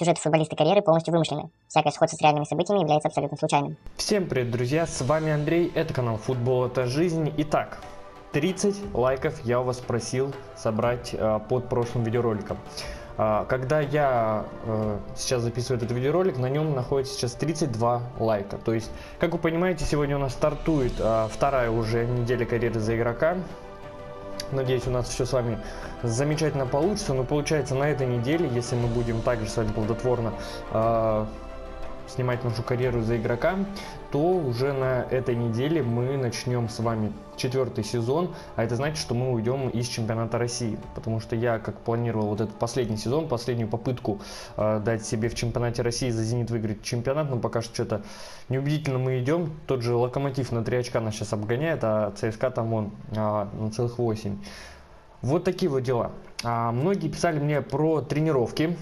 Сюжет футболиста карьеры полностью вымышленный. Всякое сходство с реальными событиями является абсолютно случайным. Всем привет, друзья, с вами Андрей, это канал Футбол это жизнь. Итак, 30 лайков я у вас просил собрать э, под прошлым видеороликом. Э, когда я э, сейчас записываю этот видеоролик, на нем находится сейчас 32 лайка. То есть, как вы понимаете, сегодня у нас стартует э, вторая уже неделя карьеры за игрока. Надеюсь, у нас все с вами замечательно получится. Но получается, на этой неделе, если мы будем также с вами плодотворно э, снимать нашу карьеру за игрока, то уже на этой неделе мы начнем с вами четвертый сезон, а это значит, что мы уйдем из чемпионата России, потому что я, как планировал вот этот последний сезон, последнюю попытку э, дать себе в чемпионате России за «Зенит» выиграть чемпионат, но пока что что-то неубедительно мы идем, тот же «Локомотив» на 3 очка нас сейчас обгоняет, а ЦСКА там вон э, на целых 8. Вот такие вот дела. А, многие писали мне про тренировки,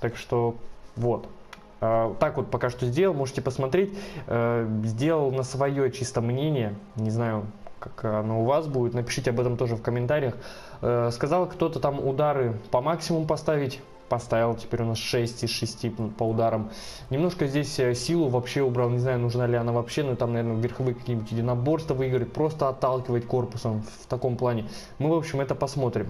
так что вот, а, так вот пока что сделал, можете посмотреть. Э, сделал на свое чисто мнение, не знаю, как оно у вас будет, напишите об этом тоже в комментариях. Э, сказал кто-то там удары по максимуму поставить, поставил, теперь у нас 6 из 6 по ударам. Немножко здесь э, силу вообще убрал, не знаю, нужна ли она вообще, но там, наверное, верховые какие-нибудь единоборства выиграть, просто отталкивать корпусом в таком плане. Мы, в общем, это посмотрим.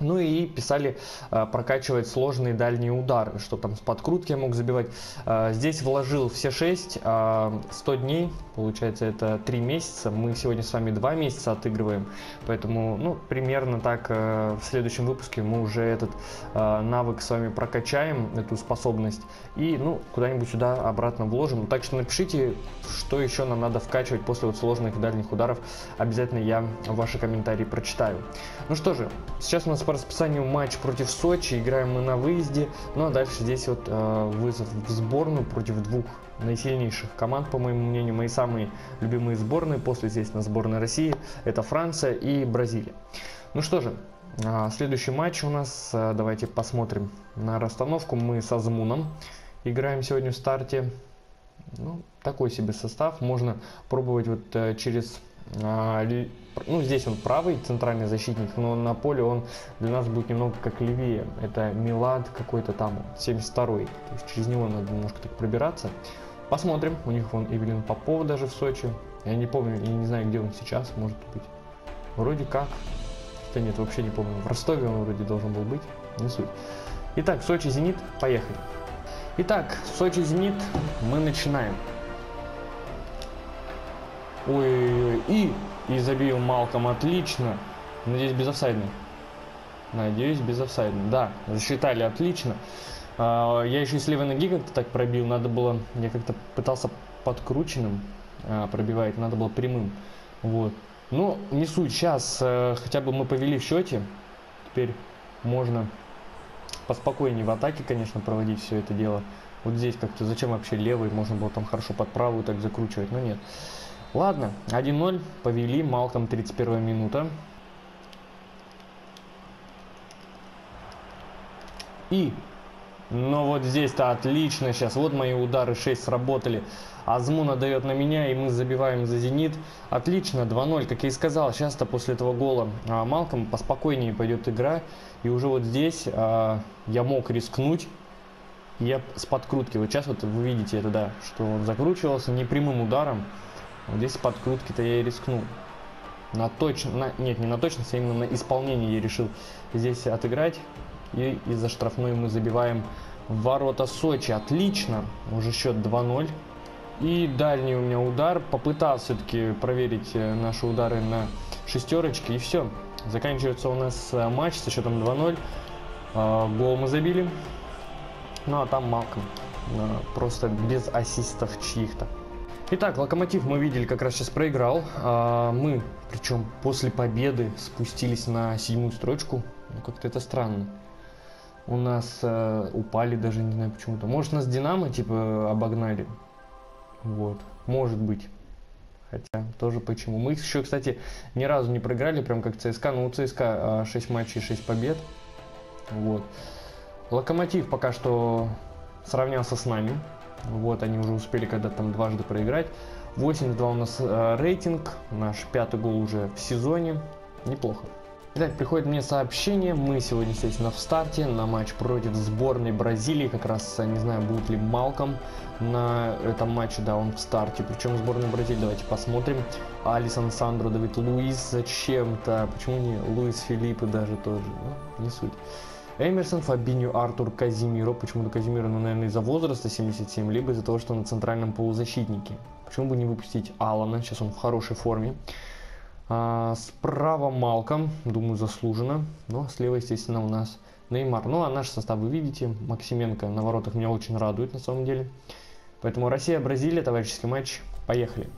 Ну и писали э, прокачивать сложные дальние удары, что там с подкрутки я мог забивать. Э, здесь вложил все 6, э, 100 дней, получается это 3 месяца. Мы сегодня с вами 2 месяца отыгрываем, поэтому ну, примерно так э, в следующем выпуске мы уже этот э, навык с вами прокачаем, эту способность, и ну, куда-нибудь сюда обратно вложим. Так что напишите, что еще нам надо вкачивать после вот сложных дальних ударов. Обязательно я ваши комментарии прочитаю. Ну что же, сейчас у нас по расписанию матч против Сочи, играем мы на выезде, ну а дальше здесь вот э, вызов в сборную против двух наисильнейших команд, по моему мнению, мои самые любимые сборные, после на сборной России, это Франция и Бразилия. Ну что же, э, следующий матч у нас, э, давайте посмотрим на расстановку, мы с Азмуном играем сегодня в старте, ну, такой себе состав, можно пробовать вот э, через а, ну, здесь он правый центральный защитник, но на поле он для нас будет немного как левее. Это Милад какой-то там, 72-й. То есть через него надо немножко так пробираться. Посмотрим. У них вон Эвелин Попова даже в Сочи. Я не помню, я не знаю, где он сейчас, может быть. Вроде как. Хотя нет, вообще не помню. В Ростове он вроде должен был быть. Не суть. Итак, Сочи-Зенит. Поехали. Итак, Сочи-Зенит. Мы начинаем. Ой-ой-ой. И, и забил Малком отлично. Надеюсь, безофсайдный. Надеюсь, безофсайдный. Да, засчитали отлично. А, я еще и с левой ноги как-то так пробил. Надо было, я как-то пытался подкрученным а, пробивать, надо было прямым. Вот. Ну, не суть. Сейчас э, хотя бы мы повели в счете. Теперь можно поспокойнее в атаке, конечно, проводить все это дело. Вот здесь как-то зачем вообще левый? Можно было там хорошо под правую так закручивать, но нет. Ладно, 1-0, повели, Малком 31 минута. И, но вот здесь-то отлично сейчас, вот мои удары 6 сработали. Азмуна дает на меня, и мы забиваем за Зенит. Отлично, 2-0, как я и сказал, сейчас-то после этого гола а, Малком поспокойнее пойдет игра. И уже вот здесь а, я мог рискнуть. Я с подкрутки, вот сейчас вот вы видите это, да, что он закручивался не прямым ударом, вот здесь подкрутки-то я и рискнул. На точно, на, нет, не на точность, а именно на исполнение я решил здесь отыграть. И из-за штрафной мы забиваем ворота Сочи. Отлично. Уже счет 2-0. И дальний у меня удар. Попытался все-таки проверить э, наши удары на шестерочке. И все. Заканчивается у нас э, матч со счетом 2-0. А, гол мы забили. Ну а там Малком. Просто без ассистов чьих-то. Итак, Локомотив мы видели, как раз сейчас проиграл. А, мы, причем после победы, спустились на седьмую строчку. Ну, как-то это странно. У нас э, упали даже, не знаю почему-то. Может, нас Динамо, типа, обогнали. Вот. Может быть. Хотя, тоже почему. Мы еще, кстати, ни разу не проиграли, прям как ЦСКА. Но у ЦСКА 6 а, матчей, 6 побед. Вот. Локомотив пока что сравнялся с нами. Вот, они уже успели когда там дважды проиграть. 82 у нас э, рейтинг, наш пятый гол уже в сезоне. Неплохо. Итак, приходит мне сообщение. Мы сегодня, естественно, в старте на матч против сборной Бразилии. Как раз, не знаю, будет ли Малком на этом матче. Да, он в старте. Причем сборная Бразилии. Давайте посмотрим. Алисон Сандро, Давид Луис зачем-то. Почему не Луис Филиппы даже тоже? Ну, не суть. Эмерсон, Фабиньо, Артур, Казимиро. Почему-то Казимиро, ну, наверное, из-за возраста 77, либо из-за того, что на центральном полузащитнике. Почему бы не выпустить Алана? Сейчас он в хорошей форме. А, справа Малком, думаю, заслуженно. Но слева, естественно, у нас Неймар. Ну, а наш состав вы видите. Максименко на воротах меня очень радует, на самом деле. Поэтому Россия-Бразилия, товарищеский матч. Поехали.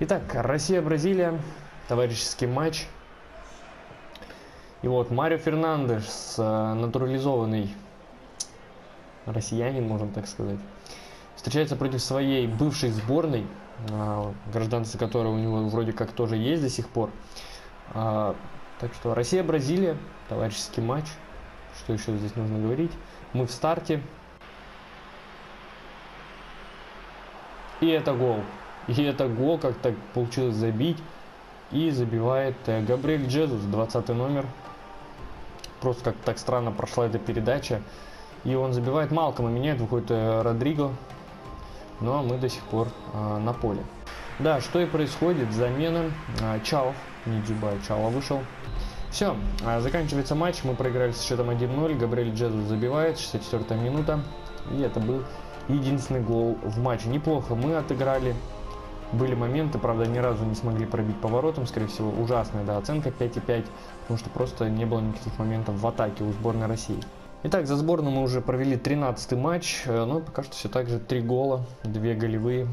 Итак, Россия-Бразилия, товарищеский матч. И вот Марио Фернандеш, э, натурализованный россиянин, можно так сказать, встречается против своей бывшей сборной, э, гражданство которой у него вроде как тоже есть до сих пор. Э, так что Россия-Бразилия, товарищеский матч. Что еще здесь нужно говорить? Мы в старте. И это гол. И это гол, как так получилось забить. И забивает Габриэль Джезус, 20 номер просто как так странно прошла эта передача. И он забивает Малком и меняет, выходит Родриго. Но а мы до сих пор э, на поле. Да, что и происходит. Замена. Э, Чао, не Джубай, Чао вышел. Все, э, заканчивается матч. Мы проиграли с счетом 1-0. Габриэль Джезус забивает, 64 минута. И это был единственный гол в матче. Неплохо мы отыграли. Были моменты, правда, ни разу не смогли пробить поворотом, скорее всего, ужасная да, оценка 5,5, потому что просто не было никаких моментов в атаке у сборной России. Итак, за сборную мы уже провели 13 матч, э, но пока что все так же 3 гола, 2 голевые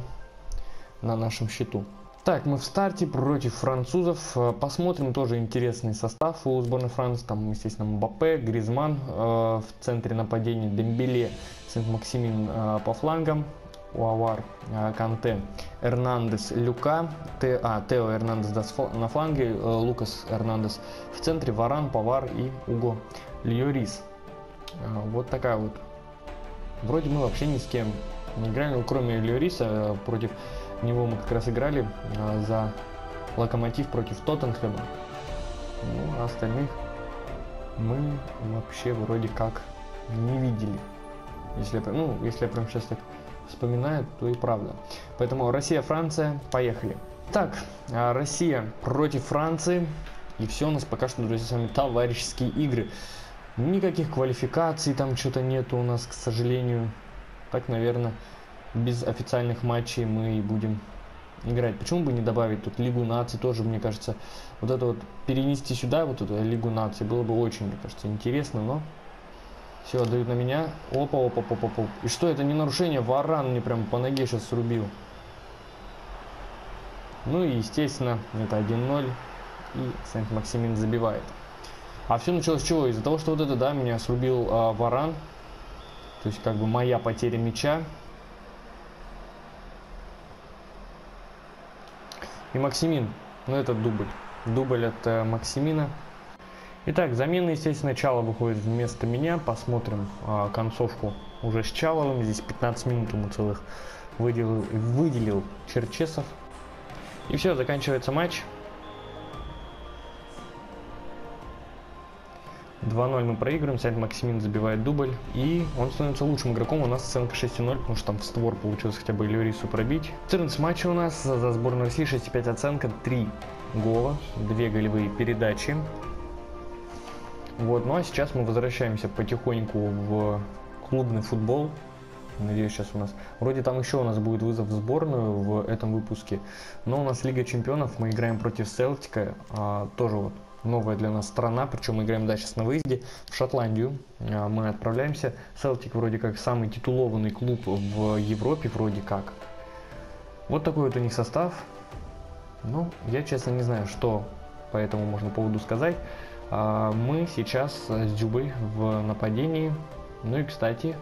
на нашем счету. Так, мы в старте против французов. Э, посмотрим тоже интересный состав у сборной Франции. Там, естественно, Мбаппе, Гризман э, в центре нападения, Дембеле, Сент-Максимин э, по флангам, Уавар, а, Канте, Эрнандес, Люка, Те, а, Тео Эрнандес на фланге, э, Лукас Эрнандес в центре, Варан, Павар и Уго Льорис. А, вот такая вот. Вроде мы вообще ни с кем не играли, ну, кроме Льориса, э, против него мы как раз играли а, за Локомотив против Тоттенхэма. Ну, а остальных мы вообще вроде как не видели. Если, ну, если я прям сейчас так вспоминает, то и правда. Поэтому Россия-Франция, поехали. Так, а, Россия против Франции. И все у нас пока что, друзья, с вами товарищеские игры. Никаких квалификаций там что-то нету у нас, к сожалению. Так, наверное, без официальных матчей мы и будем играть. Почему бы не добавить тут Лигу наций тоже, мне кажется, вот это вот перенести сюда, вот эту Лигу наций, было бы очень, мне кажется, интересно, но все, дают на меня. Опа, опа, опа, опа. И что, это не нарушение? Варан мне прям по ноге сейчас срубил. Ну и, естественно, это 1-0. И Сент-Максимин забивает. А все началось чего? Из-за того, что вот это, да, меня срубил а, Варан. То есть, как бы, моя потеря мяча. И Максимин. Ну, это дубль. Дубль от э, Максимина. Итак, замена, естественно, Чало выходит вместо меня. Посмотрим а, концовку уже с Чаловым. Здесь 15 минут ему целых выделил, выделил Черчесов. И все, заканчивается матч. 2-0 мы проигрываем, Сент Максимин забивает дубль, и он становится лучшим игроком, у нас оценка 6-0, потому что там в створ получилось хотя бы Льорису пробить. 14 матчей у нас за сборную России, 6,5 оценка, 3 гола, 2 голевые передачи, вот, ну а сейчас мы возвращаемся потихоньку в клубный футбол. Надеюсь, сейчас у нас... Вроде там еще у нас будет вызов в сборную в этом выпуске. Но у нас Лига Чемпионов, мы играем против Селтика. А, тоже вот новая для нас страна, причем мы играем дальше на выезде в Шотландию. А, мы отправляемся. Селтик вроде как самый титулованный клуб в Европе, вроде как. Вот такой вот у них состав. Ну, я честно не знаю, что по этому можно поводу сказать. А, мы сейчас с Дзюбой в нападении. Ну и, кстати,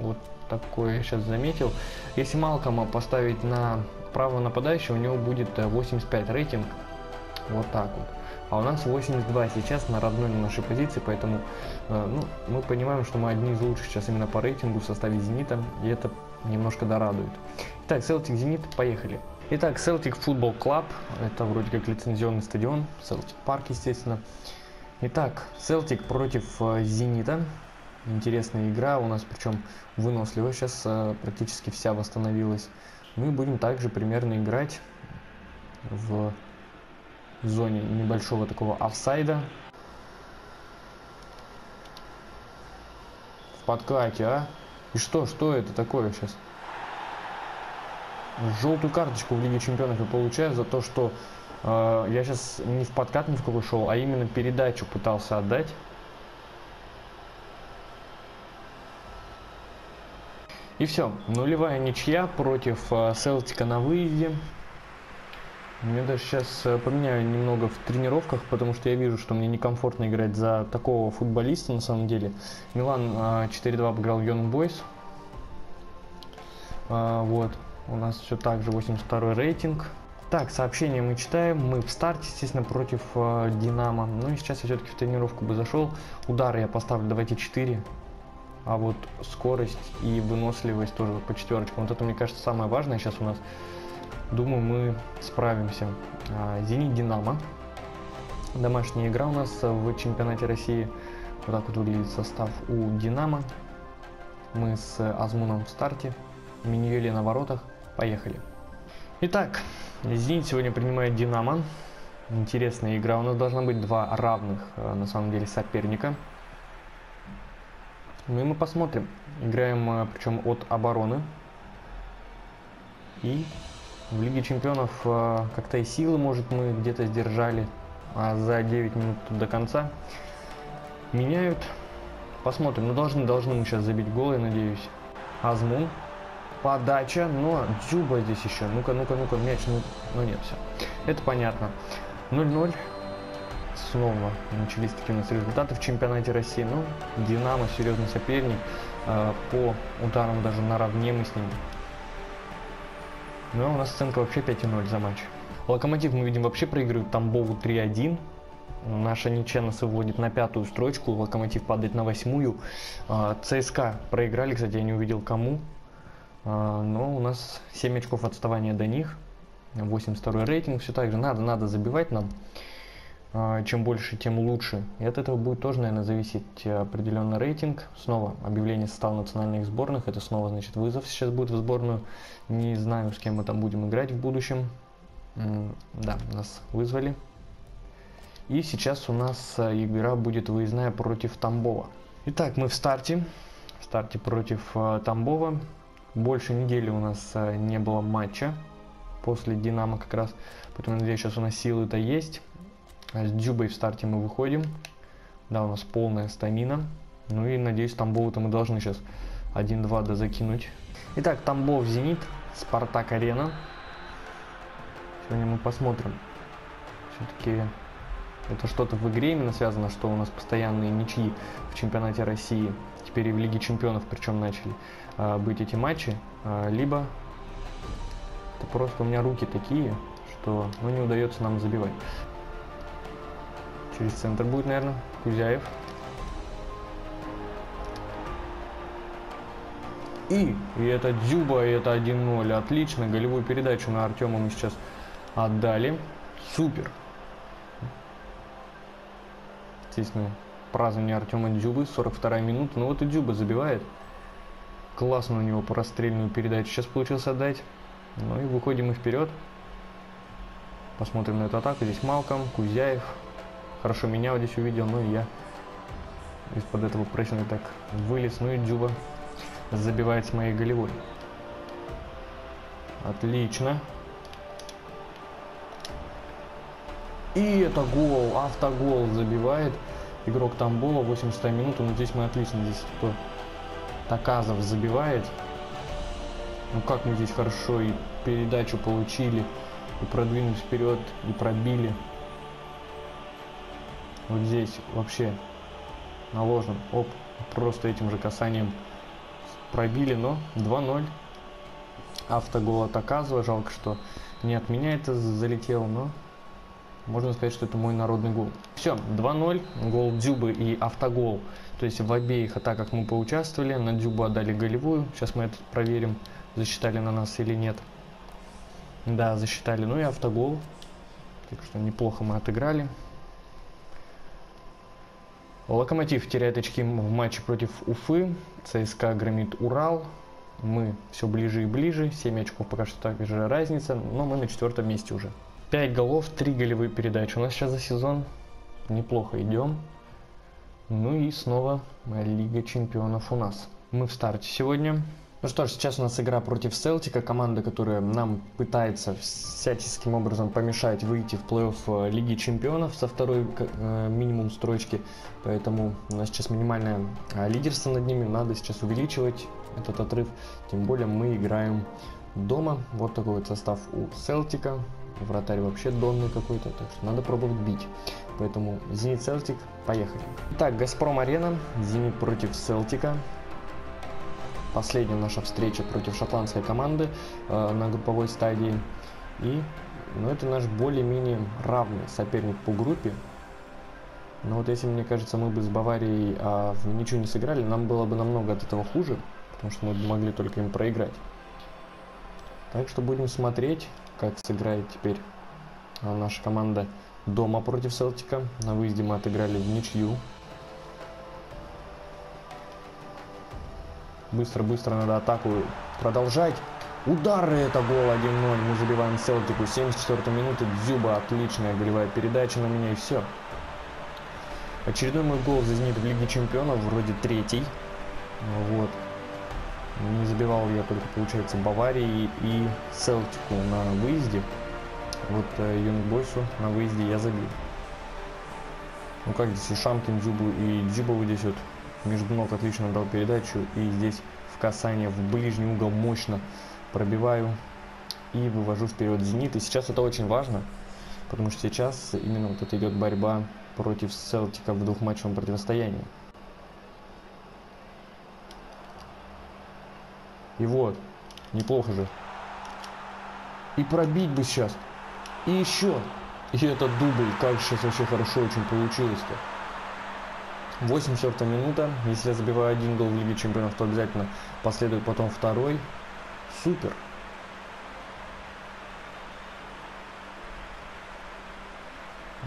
вот такое я сейчас заметил. Если Малкома поставить на правого нападающего, у него будет 85 рейтинг. Вот так вот. А у нас 82 сейчас на родной на нашей позиции, поэтому э, ну, мы понимаем, что мы одни из лучших сейчас именно по рейтингу в составе Зенита, и это немножко дорадует. Итак, Селтик Зенит, поехали. Итак, Celtic Football Club. Это вроде как лицензионный стадион. Celtic Park, естественно. Итак, Celtic против э, Зенита. Интересная игра. У нас причем выносливая. Сейчас э, практически вся восстановилась. Мы будем также примерно играть в зоне небольшого такого офсайда. В подкате, а? И что, что это такое сейчас? Желтую карточку в Лиге Чемпионов я получаю за то, что э, я сейчас не в подкат ни в какой шел, а именно передачу пытался отдать. И все, нулевая ничья против э, Селтика на выезде. Мне даже сейчас э, поменяю немного в тренировках, потому что я вижу, что мне некомфортно играть за такого футболиста на самом деле. Милан э, 4-2 обыграл Young Boys. Э, вот. У нас все так же 82 рейтинг. Так, сообщение мы читаем. Мы в старте, естественно, против э, Динамо. Ну и сейчас я все-таки в тренировку бы зашел. Удары я поставлю, давайте 4. А вот скорость и выносливость тоже по четверочкам. Вот это, мне кажется, самое важное сейчас у нас. Думаю, мы справимся. А, Зенит Динамо. Домашняя игра у нас в чемпионате России. Вот так вот выглядит состав у Динамо. Мы с Азмуном в старте. Миньели на воротах. Поехали. Итак, Зенит сегодня принимает Динамо. Интересная игра. У нас должна быть два равных, э, на самом деле, соперника. Ну и мы посмотрим. Играем, э, причем от обороны. И в Лиге Чемпионов э, как-то и силы, может, мы где-то сдержали. А за 9 минут до конца меняют. Посмотрим. Ну, должны, должны мы сейчас забить гол, я надеюсь. Азмун Подача, но Дзюба здесь еще. Ну-ка, ну-ка, ну-ка, мяч, ну, ну нет, все. Это понятно. 0-0. Снова начались такие у нас результаты в чемпионате России. Ну, Динамо серьезный соперник. Э, по ударам даже наравне мы с ним. Ну, а у нас оценка вообще 5-0 за матч. Локомотив мы видим вообще проигрывает Тамбову 3-1. Наша ничья нас выводит на пятую строчку, Локомотив падает на восьмую. Э, ЦСКА проиграли, кстати, я не увидел кому. А, но у нас 7 очков отставания до них. 82 рейтинг, все так же. Надо, надо забивать нам. А, чем больше, тем лучше. И от этого будет тоже, наверное, зависеть определенный рейтинг. Снова объявление состава национальных сборных. Это снова, значит, вызов сейчас будет в сборную. Не знаю, с кем мы там будем играть в будущем. Да, нас вызвали. И сейчас у нас а, игра будет выездная против Тамбова. Итак, мы в старте. В старте против Тамбова. Больше недели у нас э, не было матча после Динамо как раз. Поэтому, надеюсь, сейчас у нас силы-то есть. А с Дзюбой в старте мы выходим. Да, у нас полная стамина. Ну и, надеюсь, Тамбову-то мы должны сейчас 1-2 да закинуть. Итак, Тамбов, Зенит, Спартак, Арена. Сегодня мы посмотрим. Все-таки это что-то в игре именно связано, что у нас постоянные ничьи в чемпионате России. Теперь и в Лиге Чемпионов причем начали. А, быть эти матчи, а, либо это просто у меня руки такие, что ну, не удается нам забивать. Через центр будет, наверное, Кузяев. И, и это Дзюба, и это 1-0. Отлично. Голевую передачу на Артема мы сейчас отдали. Супер. Естественно, празднование Артема Дзюбы. 42 минута. Ну вот и Дзюба забивает. Классно у него по расстрельную передачу сейчас получилось отдать. Ну и выходим мы вперед. Посмотрим на эту атаку. Здесь Малком, Кузяев. Хорошо меня вот здесь увидел, ну и я из-под этого прессинга так вылез. Ну и Дзюба забивает с моей голевой. Отлично. И это гол, автогол забивает игрок Тамбова, 80 минут, ну здесь мы отлично, здесь кто Таказов забивает. Ну как мы здесь хорошо и передачу получили, и продвинулись вперед, и пробили. Вот здесь вообще наложен. Оп, просто этим же касанием пробили, но 2-0. Автогол от Аказова. Жалко, что не от меня это залетело, но можно сказать, что это мой народный гол. Все, 2-0, гол Дзюбы и автогол. То есть в обеих атаках мы поучаствовали, на Дзюбу отдали голевую. Сейчас мы это проверим, засчитали на нас или нет. Да, засчитали. Ну и автогол. Так что неплохо мы отыграли. Локомотив теряет очки в матче против Уфы. ЦСКА громит Урал. Мы все ближе и ближе. 7 очков пока что так же разница. Но мы на четвертом месте уже. 5 голов, 3 голевые передачи. У нас сейчас за сезон неплохо идем. Ну и снова Лига Чемпионов у нас. Мы в старте сегодня. Ну что ж, сейчас у нас игра против Селтика, команда, которая нам пытается всяческим образом помешать выйти в плей-офф э, Лиги Чемпионов со второй э, минимум строчки. Поэтому у нас сейчас минимальное э, лидерство над ними, надо сейчас увеличивать этот отрыв. Тем более мы играем дома. Вот такой вот состав у Селтика. Вратарь вообще донный какой-то, так что надо пробовать бить. Поэтому Зенит Селтик, поехали. Так, Газпром Арена, Зенит против Селтика. Последняя наша встреча против шотландской команды э, на групповой стадии. И ну, это наш более-менее равный соперник по группе. Но вот если, мне кажется, мы бы с Баварией а, ничего не сыграли, нам было бы намного от этого хуже, потому что мы могли только им проиграть. Так что будем смотреть, как сыграет теперь а, наша команда дома против Селтика. На выезде мы отыграли в ничью. Быстро-быстро надо атаку продолжать. Удары это гол 1-0. Мы забиваем Селтику. 74 минуты. Дзюба. Отличная голевая передача на меня и все. Очередной мой гол за Зенит в Лиге Чемпионов. Вроде третий. Вот. Не забивал я только, получается, Баварии и Селтику на выезде. Вот э, Юнгбойсу на выезде я забил. Ну как здесь и Шамкин, Дзюбу и Дзюбову здесь вот между ног отлично дал передачу. И здесь в касание в ближний угол мощно пробиваю. И вывожу вперед Зенит. И сейчас это очень важно. Потому что сейчас именно вот это идет борьба против Селтика в двухматчевом противостоянии. И вот, неплохо же. И пробить бы сейчас. И еще. И этот дубль, как сейчас вообще хорошо очень получилось-то. 84 минута. Если я забиваю один гол в Лиге Чемпионов, то обязательно последует потом второй. Супер.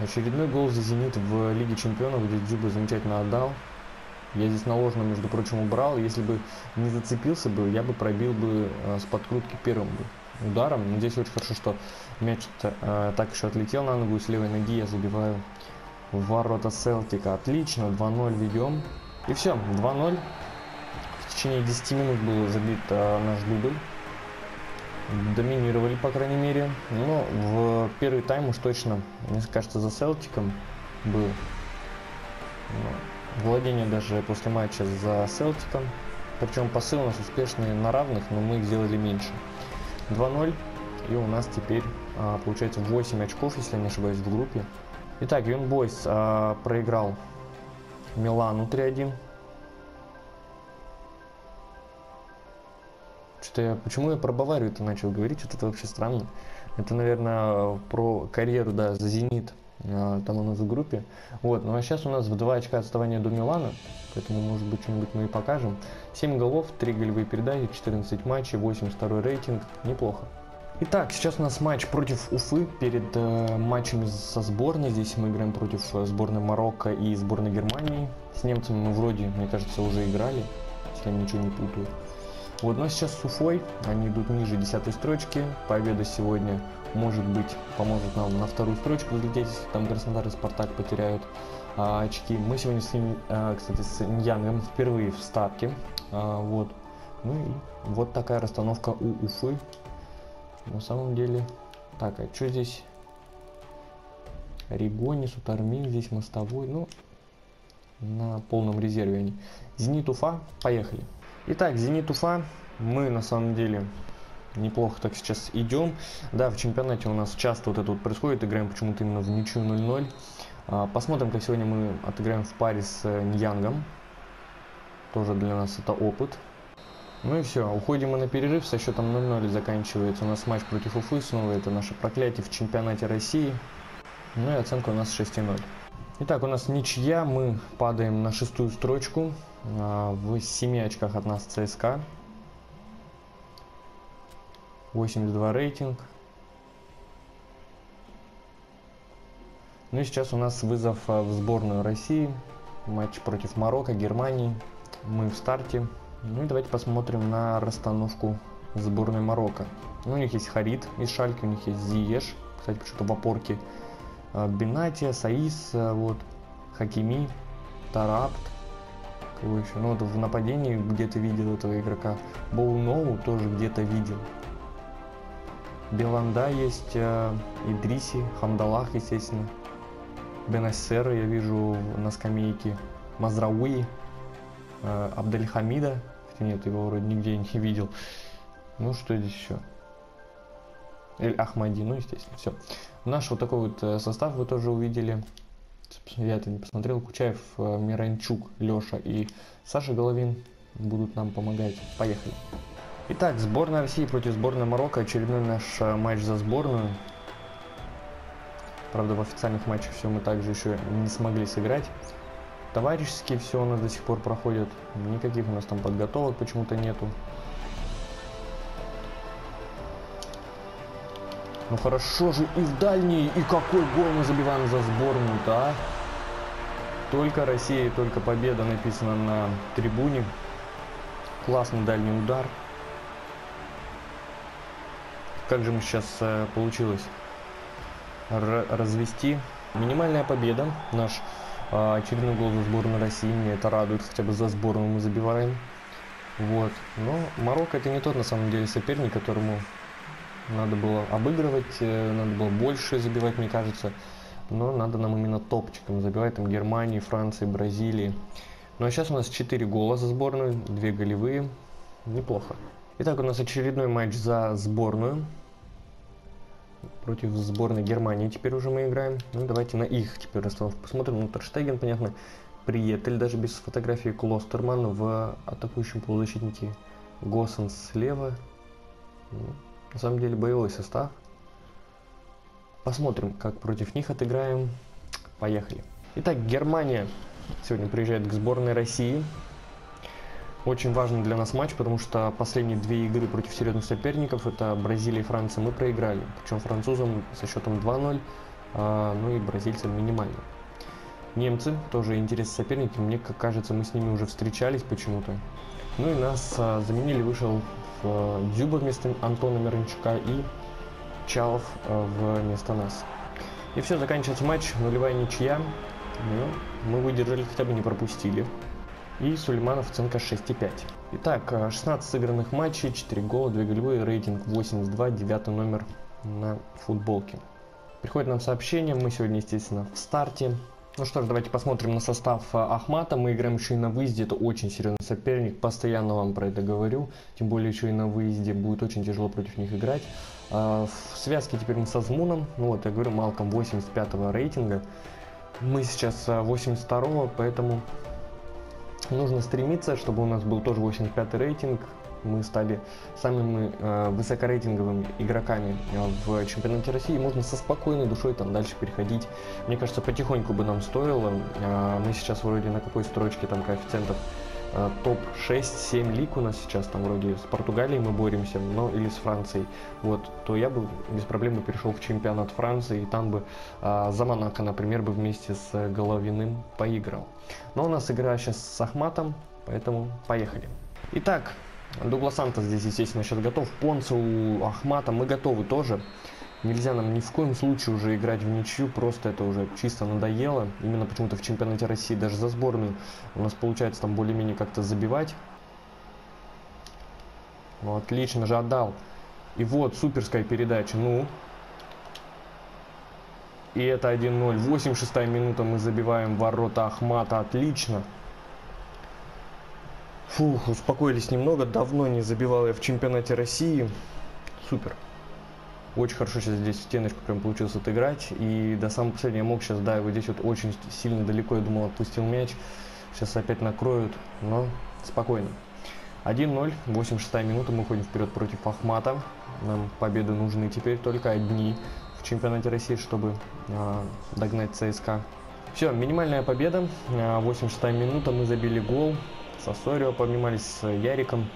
Очередной гол за «Зенит» в Лиге Чемпионов, где Дзюба замечательно отдал. Я здесь наложено, между прочим, убрал. Если бы не зацепился бы, я бы пробил бы э, с подкрутки первым бы ударом. Но здесь очень хорошо, что мяч э, так еще отлетел на ногу, с левой ноги я забиваю в ворота Селтика. Отлично, 2-0 ведем. И все, 2-0. В течение 10 минут был забит э, наш дубль. Доминировали, по крайней мере. Но в первый тайм уж точно, мне кажется, за Селтиком был. Но владение даже после матча за Селтиком. Причем пасы у нас успешные на равных, но мы их сделали меньше. 2-0. И у нас теперь а, получается 8 очков, если я не ошибаюсь, в группе. Итак, Юнбойс а, проиграл Милану 3-1. Что я, почему я про Баварию-то начал говорить? Вот это вообще странно. Это, наверное, про карьеру, да, за Зенит. А, там у нас в группе. Вот, ну а сейчас у нас в 2 очка отставания до Милана. Поэтому, может быть, что-нибудь мы и покажем. 7 голов, 3 голевые передачи, 14 матчей, 82 рейтинг. Неплохо. Итак, сейчас у нас матч против Уфы перед э, матчами со сборной. Здесь мы играем против э, сборной Марокко и сборной Германии. С немцами мы вроде, мне кажется, уже играли, если я ничего не путаю. Вот, но сейчас с Уфой, они идут ниже десятой строчки. Победа сегодня, может быть, поможет нам на вторую строчку взлететь, если там Краснодар и Спартак потеряют а, очки. Мы сегодня с ним, а, кстати, с Ньянгом впервые в статке. А, вот. Ну и вот такая расстановка у Уфы. На самом деле... Так, а что здесь? Ригонис, Утармин, здесь мостовой. Ну, на полном резерве они. Зенит Уфа, поехали. Итак, Зенит Уфа. Мы на самом деле неплохо так сейчас идем. Да, в чемпионате у нас часто вот это вот происходит. Играем почему-то именно в ничью 0-0. А, посмотрим, как сегодня мы отыграем в паре с э, Ньянгом. Тоже для нас это опыт. Ну и все, уходим мы на перерыв, со счетом 0-0 заканчивается у нас матч против Уфы, снова это наше проклятие в чемпионате России. Ну и оценка у нас 6-0. Итак, у нас ничья, мы падаем на шестую строчку, а, в 7 очках от нас ЦСКА. 82 рейтинг. Ну и сейчас у нас вызов а, в сборную России. Матч против Марокко, Германии. Мы в старте. Ну и давайте посмотрим на расстановку сборной Марокко. Ну, у них есть Харид из Шальки, у них есть Зиеш. Кстати, почему-то в опорке а, Бенатия, Саис, а, вот, Хакими, Тарапт. Кого еще? Ну, вот в нападении где-то видел этого игрока. Боуноу тоже где-то видел. Беланда есть, э, Идриси, Хамдалах, естественно. Бенассера я вижу на скамейке. Мазрауи, э, Абдельхамида. Нет, его вроде нигде не видел. Ну, что здесь еще? Эль Ахмади, ну, естественно, все. Наш вот такой вот э, состав вы тоже увидели. Я это не посмотрел. Кучаев, Миранчук, Леша и Саша Головин будут нам помогать. Поехали. Итак, сборная России против сборной Марокко. Очередной наш э, матч за сборную. Правда, в официальных матчах все мы также еще не смогли сыграть. Товарищеские все у нас до сих пор проходят. Никаких у нас там подготовок почему-то нету. Ну хорошо же и в дальний, и какой гол мы забиваем за сборную-то, а? Только Россия, только победа написано на трибуне. Классный дальний удар. Как же мы сейчас э, получилось развести? Минимальная победа. Наш э, очередной гол за сборную России. Мне это радует, хотя бы за сборную мы забиваем. Вот. Но Марокко это не тот на самом деле соперник, которому надо было обыгрывать, э, надо было больше забивать, мне кажется. Но надо нам именно топчиком забивать, там Германии, Франции, Бразилии. Ну а сейчас у нас 4 гола за сборную, 2 голевые. Неплохо. Итак, у нас очередной матч за сборную. Против сборной Германии теперь уже мы играем. Ну давайте на их теперь расстановку посмотрим. Ну Терштеген, понятно, Приетель, даже без фотографии Клостерман в атакующем полузащитнике Госсен слева. На самом деле боевой состав. Посмотрим, как против них отыграем. Поехали. Итак, Германия сегодня приезжает к сборной России. Очень важный для нас матч, потому что последние две игры против серьезных соперников, это Бразилия и Франция, мы проиграли. Причем французам со счетом 2-0, а, ну и бразильцам минимально. Немцы тоже интересные соперники, мне как кажется, мы с ними уже встречались почему-то. Ну и нас а, заменили, вышел э, Дзюба вместо Антона Мирончука и Чалов вместо нас. И все, заканчивается матч, нулевая ничья. Ну, мы выдержали, хотя бы не пропустили. И Сулейманов оценка 6,5. Итак, 16 сыгранных матчей, 4 гола, 2 голевые, рейтинг 82, 9 номер на футболке. Приходит нам сообщение, мы сегодня, естественно, в старте. Ну что ж, давайте посмотрим на состав э, Ахмата. Мы играем еще и на выезде, это очень серьезный соперник, постоянно вам про это говорю. Тем более еще и на выезде будет очень тяжело против них играть. А, в связке теперь мы со Змуном, ну вот я говорю, Малком 85 рейтинга. Мы сейчас 82 э, поэтому нужно стремиться, чтобы у нас был тоже 85 рейтинг мы стали самыми э, высокорейтинговыми игроками э, в чемпионате России, можно со спокойной душой там дальше переходить. Мне кажется, потихоньку бы нам стоило. Э, мы сейчас вроде на какой строчке там коэффициентов э, топ 6-7 лиг у нас сейчас, там вроде с Португалией мы боремся, но или с Францией, вот, то я бы без проблем перешел в чемпионат Франции, и там бы э, за Монако, например, бы вместе с Головиным поиграл. Но у нас игра сейчас с Ахматом, поэтому поехали. Итак, Дуглас здесь, естественно, сейчас готов. Понца у Ахмата мы готовы тоже. Нельзя нам ни в коем случае уже играть в ничью, просто это уже чисто надоело. Именно почему-то в чемпионате России, даже за сборную, у нас получается там более-менее как-то забивать. Ну, отлично же отдал. И вот, суперская передача, ну. И это 1-0. 86 минута мы забиваем ворота Ахмата, отлично. Фух, успокоились немного. Давно не забивал я в чемпионате России. Супер. Очень хорошо сейчас здесь стеночку прям получилось отыграть. И до самого последнего я мог сейчас, да, его здесь вот очень сильно далеко, я думал, отпустил мяч. Сейчас опять накроют, но спокойно. 1-0, 86 минута, мы ходим вперед против Ахмата. Нам победы нужны теперь только одни в чемпионате России, чтобы э, догнать ЦСКА. Все, минимальная победа, 86 минута, мы забили гол. Сосорио пообнимались с Яриком.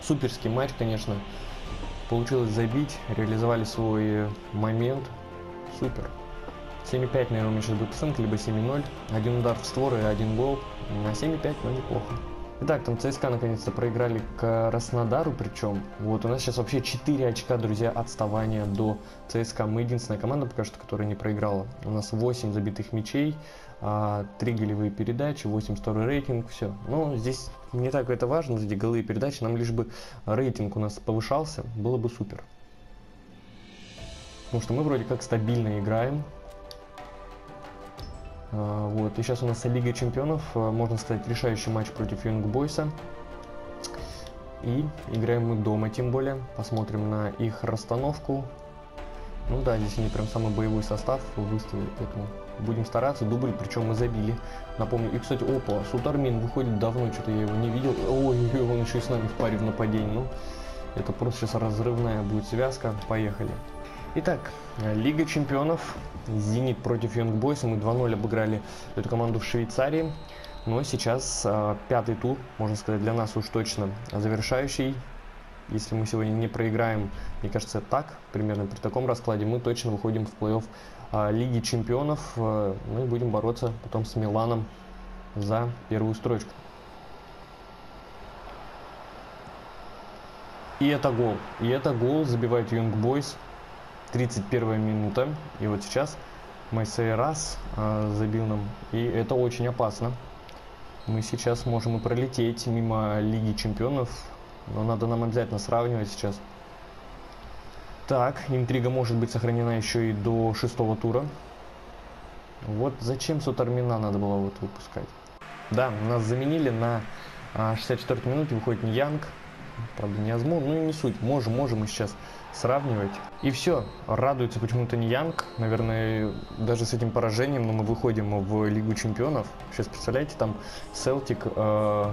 Суперский матч, конечно. Получилось забить, реализовали свой момент. Супер. 7,5, наверное, у меня сейчас будет оценка, либо 7,0. Один удар в створ и один гол. На 7,5, но неплохо. Итак, там ЦСКА наконец-то проиграли Краснодару, причем. Вот у нас сейчас вообще 4 очка, друзья, отставания до ЦСКА. Мы единственная команда пока что, которая не проиграла. У нас 8 забитых мячей, 3 а, голевые передачи, 8 второй рейтинг, все. Но здесь не так это важно, эти голые передачи, нам лишь бы рейтинг у нас повышался, было бы супер. Потому что мы вроде как стабильно играем, а, вот. И сейчас у нас Лига Чемпионов, а, можно сказать, решающий матч против Young Бойса. И играем мы дома, тем более. Посмотрим на их расстановку. Ну да, здесь они прям самый боевой состав выставили, поэтому будем стараться. Дубль, причем мы забили. Напомню, и, кстати, опа, Сутармин выходит давно, что-то я его не видел. Ой, он еще и с нами в паре в нападении. Ну, это просто сейчас разрывная будет связка. Поехали. Итак, Лига чемпионов. Зенит против Boys. Мы 2-0 обыграли эту команду в Швейцарии. Но сейчас э, пятый тур, можно сказать, для нас уж точно завершающий. Если мы сегодня не проиграем, мне кажется, так, примерно при таком раскладе, мы точно выходим в плей-офф э, Лиги чемпионов. Э, мы будем бороться потом с Миланом за первую строчку. И это гол. И это гол забивает Young Boys 31 минута. И вот сейчас Майсей раз э, забил нам. И это очень опасно. Мы сейчас можем и пролететь мимо Лиги Чемпионов. Но надо нам обязательно сравнивать сейчас. Так, интрига может быть сохранена еще и до шестого тура. Вот зачем Сутармина надо было вот выпускать. Да, нас заменили на 64 минуте, выходит не Янг. Правда, не Азмун, ну и не суть. Можем, можем мы сейчас сравнивать. И все, радуется почему-то не Янг, наверное, даже с этим поражением, но мы выходим в Лигу Чемпионов. Сейчас, представляете, там Селтик, э,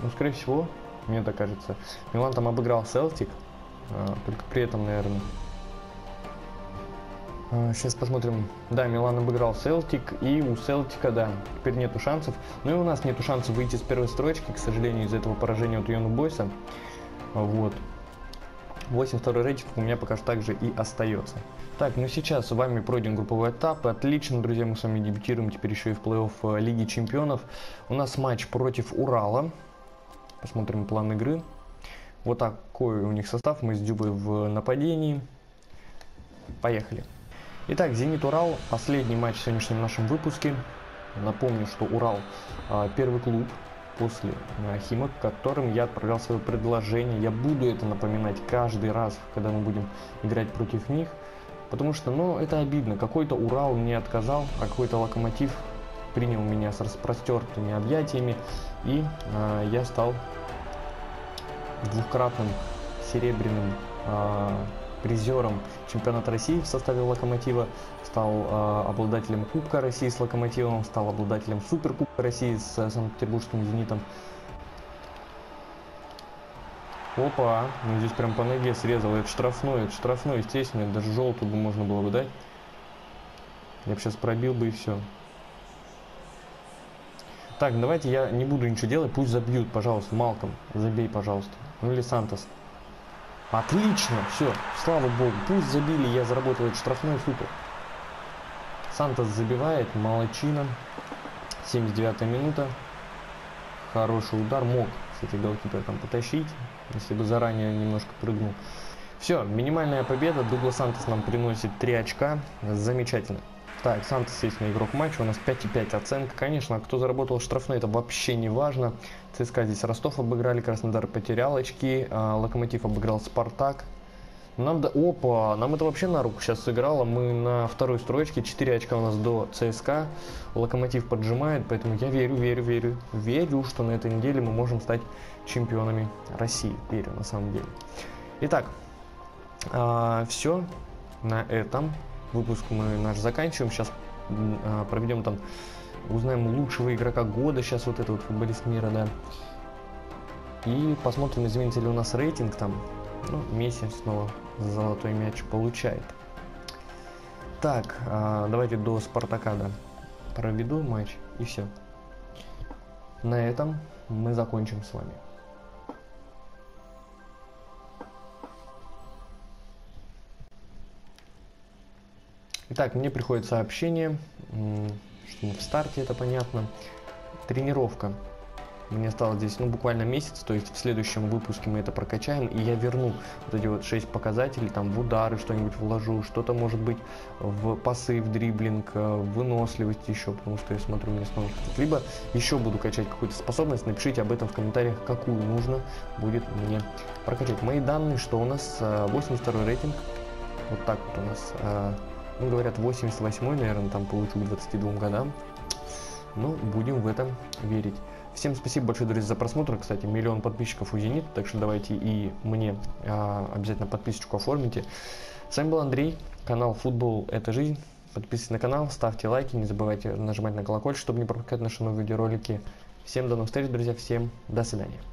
ну, скорее всего, мне так кажется, Милан там обыграл Селтик, только при этом, наверное, Сейчас э, посмотрим. Да, Милан обыграл Селтик, и у Селтика, да, теперь нету шансов. Ну и у нас нету шансов выйти с первой строчки, к сожалению, из-за этого поражения от Йону Бойса. Вот. 82 рейтинг у меня пока что также и остается. Так, ну сейчас с вами пройден групповой этап. Отлично, друзья, мы с вами дебютируем теперь еще и в плей-офф э, Лиги Чемпионов. У нас матч против Урала. Посмотрим план игры. Вот такой у них состав. Мы с Дюбой в нападении. Поехали. Итак, Зенит Урал. Последний матч в сегодняшнем нашем выпуске. Напомню, что Урал э, первый клуб после э, Химок, которым я отправлял свое предложение. Я буду это напоминать каждый раз, когда мы будем играть против них. Потому что, ну, это обидно. Какой-то Урал мне отказал, а какой-то Локомотив принял меня с распростертыми объятиями. И э, я стал двукратным серебряным э, призером чемпионата России в составе Локомотива стал э, обладателем Кубка России с Локомотивом, стал обладателем Суперкубка России с э, Санкт-Петербургским Зенитом. Опа, ну здесь прям по ноге срезал. Это штрафной, это штрафной, естественно, даже желтую бы можно было бы дать. Я бы сейчас пробил бы и все. Так, давайте я не буду ничего делать, пусть забьют, пожалуйста, Малком, забей, пожалуйста. Ну или Сантос. Отлично, все, слава богу, пусть забили, я заработал этот штрафной, супер. Сантос забивает, молочина. 79 минута. Хороший удар. Мог, кстати, голкипер там потащить, если бы заранее немножко прыгнул. Все, минимальная победа. Дуглас Сантос нам приносит 3 очка. Замечательно. Так, Сантос, естественно, игрок матча. У нас 5,5 оценка. Конечно, кто заработал штрафной, это вообще не важно. ЦСКА здесь Ростов обыграли, Краснодар потерял очки. А, Локомотив обыграл Спартак. Нам да... Опа, нам это вообще на руку сейчас сыграло. Мы на второй строчке, 4 очка у нас до ЦСКА. Локомотив поджимает, поэтому я верю, верю, верю. Верю, что на этой неделе мы можем стать чемпионами России. Верю, на самом деле. Итак, а, все на этом. Выпуск мы наш заканчиваем. Сейчас а, проведем там, узнаем лучшего игрока года. Сейчас вот это вот футболист мира, да. И посмотрим, изменится ли у нас рейтинг там. Ну, Месси снова золотой мяч получает. Так, а, давайте до Спартака, да, проведу матч и все. На этом мы закончим с вами. Итак, мне приходит сообщение, что мы в старте, это понятно. Тренировка. Мне осталось здесь, ну, буквально месяц, то есть в следующем выпуске мы это прокачаем, и я верну вот эти вот 6 показателей, там, в удары что-нибудь вложу, что-то может быть в пасы, в дриблинг, э, в выносливость еще, потому что я смотрю, мне снова что-то. Либо еще буду качать какую-то способность, напишите об этом в комментариях, какую нужно будет мне прокачать. Мои данные, что у нас 82 э, рейтинг, вот так вот у нас, э, ну, говорят, 88 наверное, там получу к 22 годам. Ну, будем в этом верить. Всем спасибо большое, друзья, за просмотр. Кстати, миллион подписчиков у Зенит, так что давайте и мне а, обязательно подписочку оформите. С вами был Андрей, канал Футбол – это жизнь. Подписывайтесь на канал, ставьте лайки, не забывайте нажимать на колокольчик, чтобы не пропускать наши новые видеоролики. Всем до новых встреч, друзья, всем до свидания.